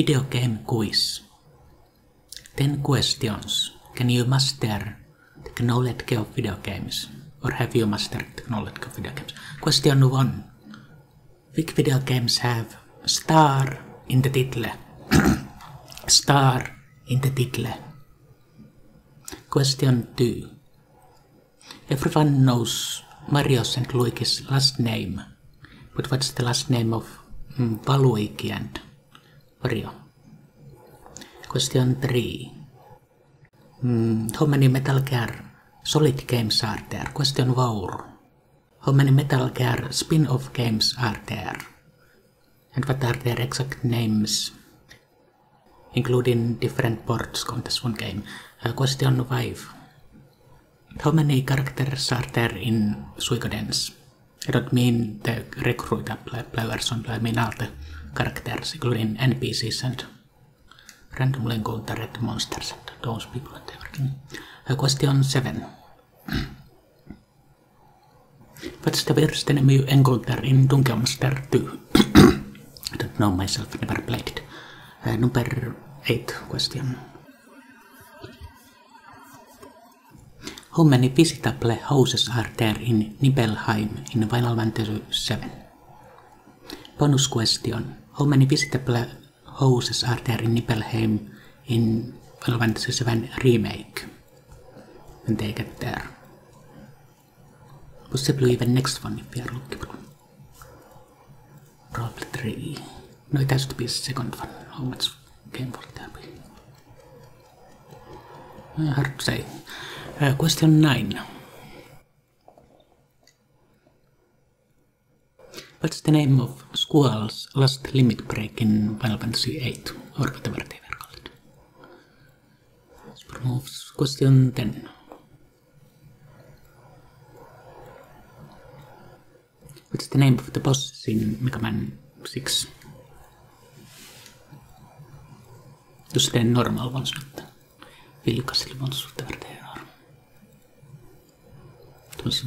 Video game quiz. 10 questions. Can you master the knowledge of video games? Or have you mastered the knowledge of video games? Question 1. Which video games have star in the title? star in the title. Question 2. Everyone knows Mario's and Luigi's last name. But what's the last name of mm, Waluigi and Mario? Question 3. Mm, how many Metal Gear Solid games are there? Question 4. How many Metal Gear spin-off games are there? And what are their exact names? Including different ports on this one game. Uh, question 5. How many characters are there in Suikoden's? I don't mean the recruit players, I mean the characters, including NPCs and randomly encountered monsters and those people and everything. Uh, question 7. What's the worst enemy you encounter in Dungeon Master 2? I don't know myself, never played it. Uh, number 8 question. Many visitable houses are there in Nibelheim in Final Fantasy 7? Bonus question. How many visitable houses are there in Nibelheim in Final Fantasy 7 Remake? When they get there. Possibly even next one if we are looking for Probably 3. No, it has to be the second one. How much game will there be? Hard to say. Uh, question 9. What's the name of Squall's last limit break in Final Fantasy 8 or whatever they were called? Moves. Question 10. What's the name of the boss in Mega Man 6? Just the normal ones, not the vilkasilla ones, whatever they are. Those